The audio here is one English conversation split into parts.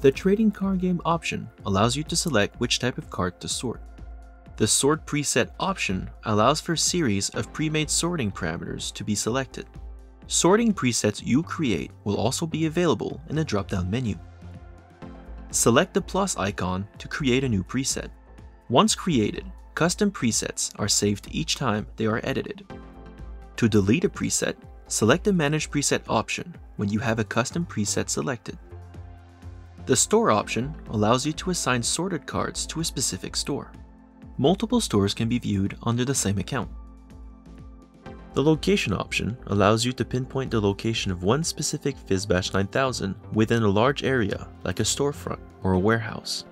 The trading card game option allows you to select which type of card to sort. The sort preset option allows for a series of pre-made sorting parameters to be selected. Sorting presets you create will also be available in the drop-down menu. Select the plus icon to create a new preset. Once created, custom presets are saved each time they are edited. To delete a preset, select the Manage Preset option when you have a custom preset selected. The Store option allows you to assign sorted cards to a specific store. Multiple stores can be viewed under the same account. The Location option allows you to pinpoint the location of one specific PhyzBatch 9000 within a large area like a storefront or a warehouse.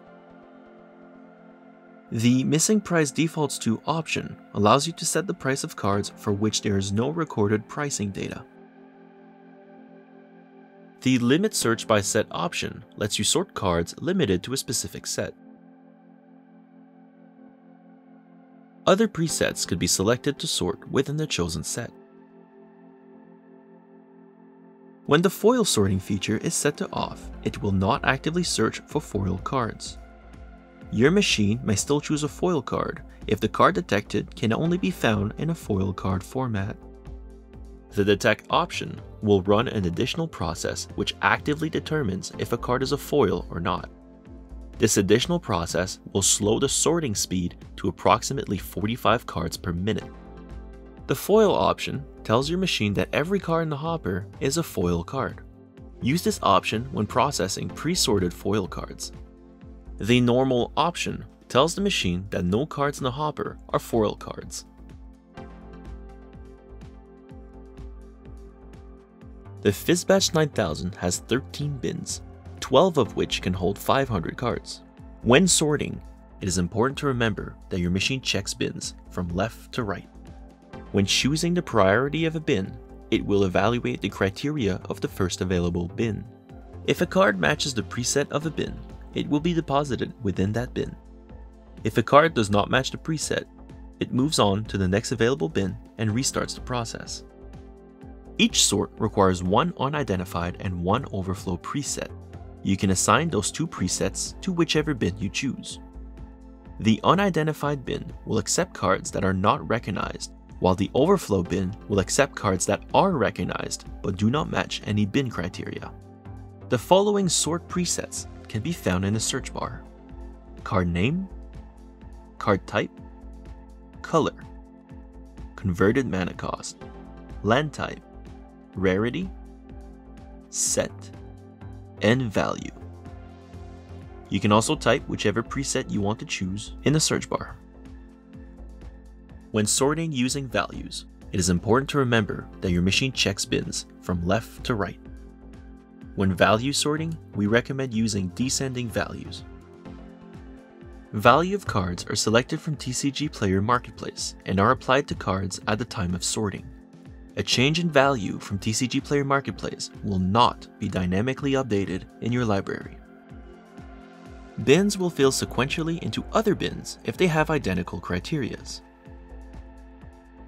The Missing Price Defaults to option allows you to set the price of cards for which there is no recorded pricing data. The Limit Search by Set option lets you sort cards limited to a specific set. Other presets could be selected to sort within the chosen set. When the foil sorting feature is set to off, it will not actively search for foil cards. Your machine may still choose a foil card if the card detected can only be found in a foil card format. The detect option will run an additional process which actively determines if a card is a foil or not. This additional process will slow the sorting speed to approximately 45 cards per minute. The foil option tells your machine that every card in the hopper is a foil card. Use this option when processing pre-sorted foil cards. The normal option tells the machine that no cards in the hopper are foil cards. The PhyzBatch 9000 has 13 bins, 12 of which can hold 500 cards. When sorting, it is important to remember that your machine checks bins from left to right. When choosing the priority of a bin, it will evaluate the criteria of the first available bin. If a card matches the preset of a bin, it will be deposited within that bin. If a card does not match the preset, it moves on to the next available bin and restarts the process. Each sort requires one unidentified and one overflow preset. You can assign those two presets to whichever bin you choose. The unidentified bin will accept cards that are not recognized, while the overflow bin will accept cards that are recognized but do not match any bin criteria. The following sort presets can be found in the search bar. Card name, card type, color, converted mana cost, land type, rarity, set, and value. You can also type whichever preset you want to choose in the search bar. When sorting using values, it is important to remember that your machine checks bins from left to right. When value sorting, we recommend using descending values. Value of cards are selected from TCG Player Marketplace and are applied to cards at the time of sorting. A change in value from TCG Player Marketplace will not be dynamically updated in your library. Bins will fill sequentially into other bins if they have identical criterias.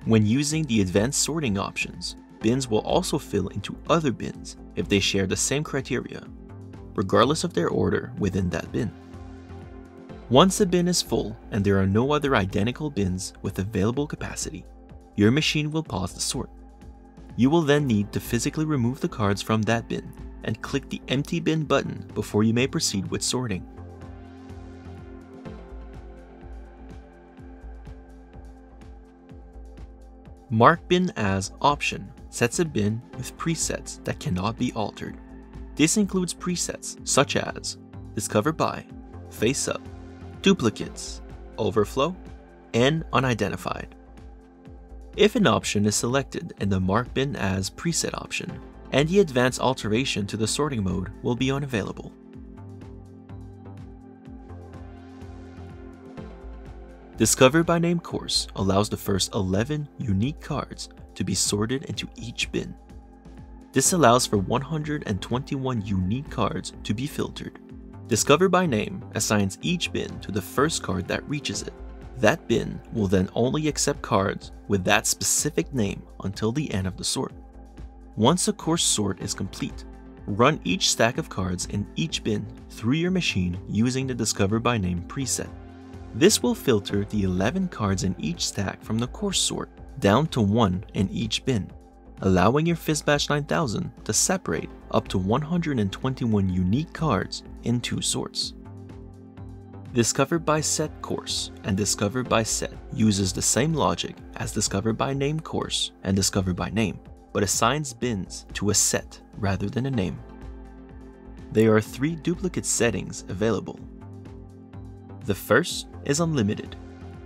When using the advanced sorting options, bins will also fill into other bins if they share the same criteria, regardless of their order within that bin. Once a bin is full and there are no other identical bins with available capacity, your machine will pause the sort. You will then need to physically remove the cards from that bin and click the empty bin button before you may proceed with sorting. Mark bin as option sets a bin with presets that cannot be altered. This includes presets such as Discover By, Face Up, Duplicates, Overflow, and Unidentified. If an option is selected in the Mark Bin as preset option, any advanced alteration to the sorting mode will be unavailable. Discover by Name coarse allows the first 11 unique cards to be sorted into each bin. This allows for 121 unique cards to be filtered. Discover by Name assigns each bin to the first card that reaches it. That bin will then only accept cards with that specific name until the end of the sort. Once a coarse sort is complete, Run each stack of cards in each bin through your machine using the Discover by Name preset. This will filter the 11 cards in each stack from the coarse sort down to 1 in each bin, allowing your PhyzBatch 9000 to separate up to 121 unique cards in two sorts. Discover by Set coarse and Discover by Set uses the same logic as Discover by Name coarse and Discover by Name, but assigns bins to a set rather than a name. There are three duplicate settings available. The first is unlimited.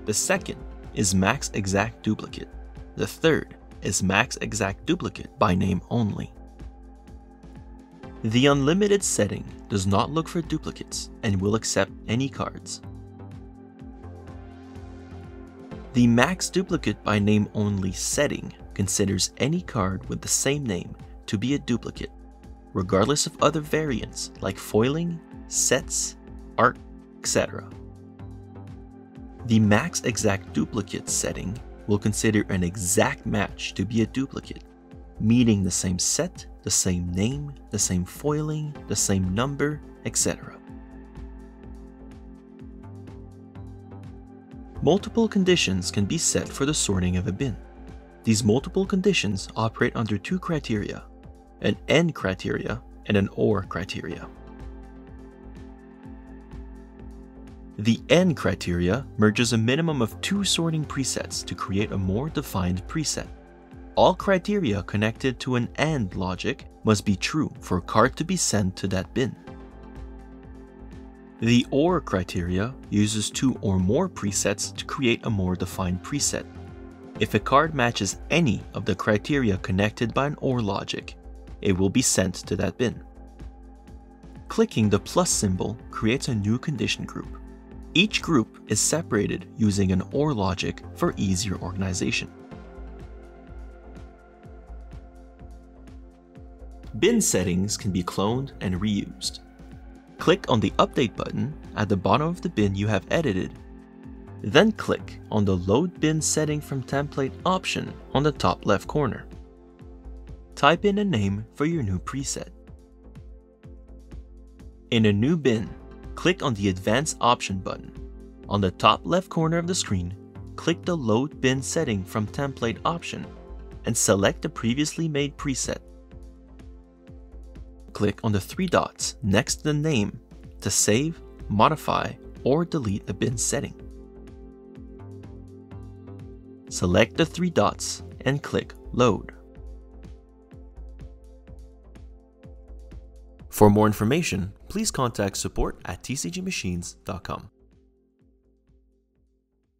The second is max exact duplicate. The third is max exact duplicate by name only. The unlimited setting does not look for duplicates and will accept any cards. The max duplicate by name only setting considers any card with the same name to be a duplicate, regardless of other variants like foiling, sets, art, etc. The max exact duplicate setting will consider an exact match to be a duplicate, meaning the same set, the same name, the same foiling, the same number, etc. Multiple conditions can be set for the sorting of a bin. These multiple conditions operate under two criteria, an AND criteria and an OR criteria. The AND criteria merges a minimum of two sorting presets to create a more defined preset. All criteria connected to an AND logic must be true for a card to be sent to that bin. The OR criteria uses two or more presets to create a more defined preset. If a card matches any of the criteria connected by an OR logic, it will be sent to that bin. Clicking the plus symbol creates a new condition group. Each group is separated using an OR logic for easier organization. Bin settings can be cloned and reused. Click on the Update button at the bottom of the bin you have edited. Then click on the Load Bin Setting from Template option on the top left corner. Type in a name for your new preset. In a new bin, click on the Advanced Option button. On the top left corner of the screen, click the Load Bin Setting from Template option and select the previously made preset. Click on the three dots next to the name to save, modify, or delete a bin setting. Select the three dots and click Load. For more information, please contact support at tcgmachines.com.